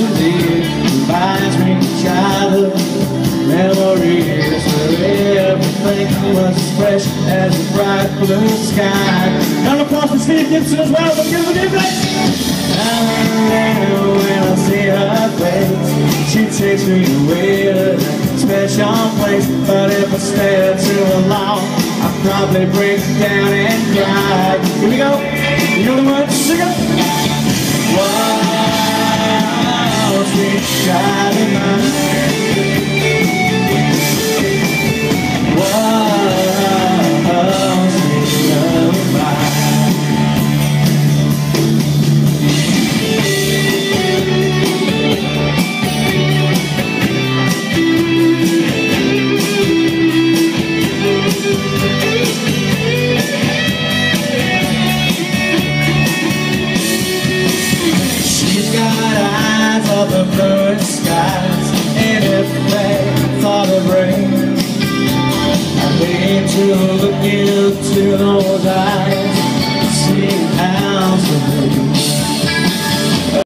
today childhood memories everything was fresh as bright blue sky. Across the when I see her face, she takes me to special place. But if I too long, I probably break down and cry. Here we go. You know shining on Eyes of the bluest skies And if they thought of rain. I need to look into those eyes